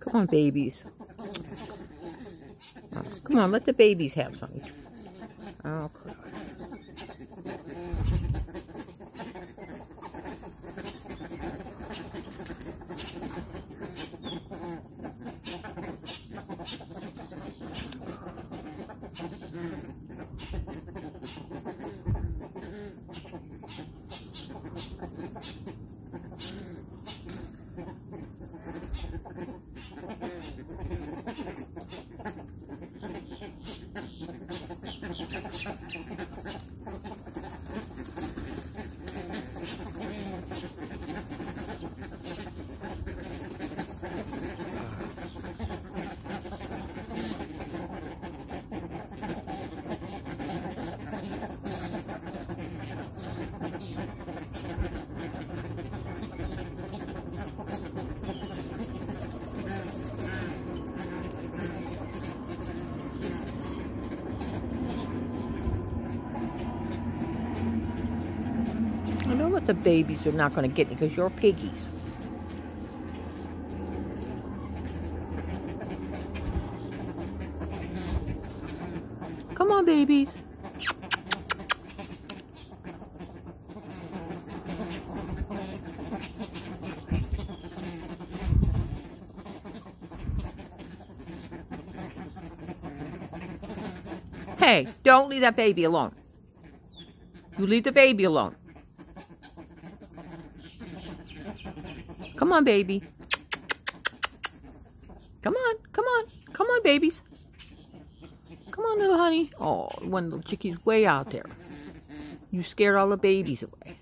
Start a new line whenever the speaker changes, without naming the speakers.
Come on, babies. Come on, let the babies have some. Oh, crap. The babies are not going to get because you're piggies. Come on, babies. Hey, don't leave that baby alone. You leave the baby alone. Come on, baby. Come on, come on, come on, babies. Come on, little honey. Oh, one little chickie's way out there. You scared all the babies away.